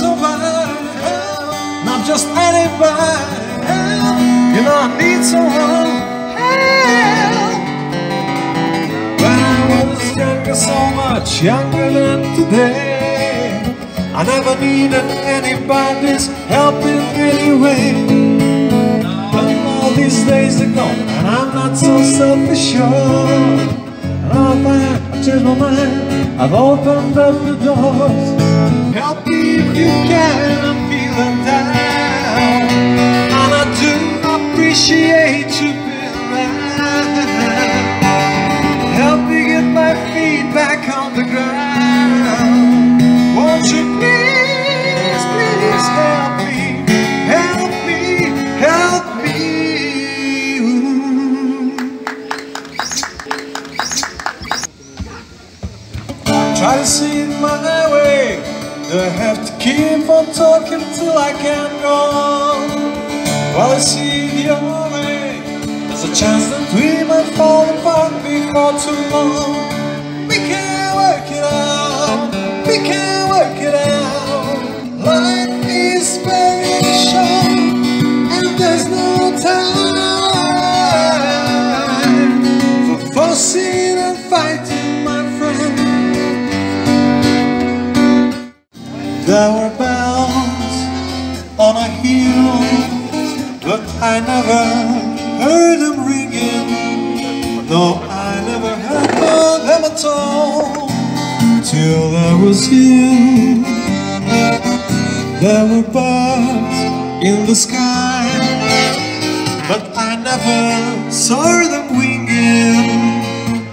find help. Not just anybody help. You know I need someone help. When I was younger, so much younger than today, I never needed anybody's help in any way. But all these days are gone, and I'm not so self-assured. I've changed my mind. I've opened up the doors. You can. I'm feeling down, and I do appreciate you being around. Help me get my feet back on the ground. Won't you please, please help me, help me, help me. Try to see it my way. Do I have to keep on talking till I can't go While I see the way. There's a chance that we might fall apart before too long. We can work it out. We can work it out. Life is very short, and there's no time for fussing and fighting, There were bells on a hill, but I never heard them ringing. No, I never heard them at all till there was you. There were birds in the sky, but I never saw them winging.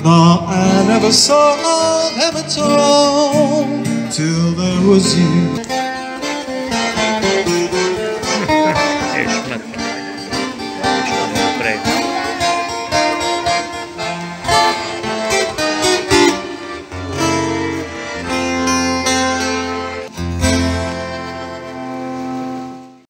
No, I never saw them at all till there was you.